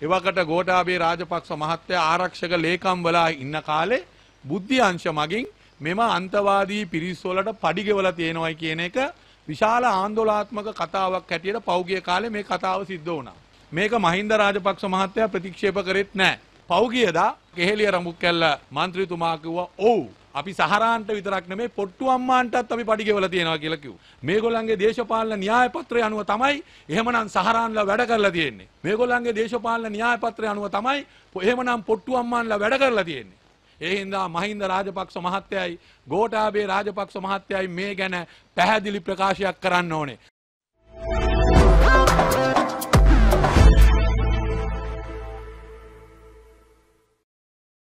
එවකට ගෝඨාභය රාජපක්ෂ මහත්තයා ආරක්ෂක ලේකම් වලා ඉන්න කාලේ බුද්ධි අංශ මගින් මෙම අන්තවාදී පිරිස් වලට පඩි ගෙවලා තියෙනවයි කියන එක විශාල ආందోලනාත්මක කතාවක් හැටියට පෞගිය කාලේ මේ කතාව සිද්ධ වුණා. මේක මහින්ද රාජපක්ෂ මහත්තයා ප්‍රතික්ෂේප කරෙත් නැහැ. පෞගියදා කෙහෙලිය රඹුක්කැල්ල මන්ත්‍රීතුමා කිව්වා ඔව් අපි සහරාන්ට විතරක් නෙමේ පොට්ටු අම්මාන්ටත් අපි පඩි ගෙවලා තියෙනවා කියලා කිව්වා. මේගොල්ලන්ගේ දේශපාලන න්‍යාය පත්‍රය අනුව තමයි එහෙමනම් සහරාන්ලා වැඩ කරලා තියෙන්නේ. මේගොල්ලන්ගේ දේශපාලන න්‍යාය පත්‍රය අනුව තමයි එහෙමනම් පොට්ටු අම්මාන්ලා වැඩ කරලා තියෙන්නේ. ඒ හින්දා මහින්ද රාජපක්ෂ මහත්තයයි ගෝඨාභය රාජපක්ෂ මහත්තයයි මේ ගැන පැහැදිලි ප්‍රකාශයක් කරන්න ඕනේ.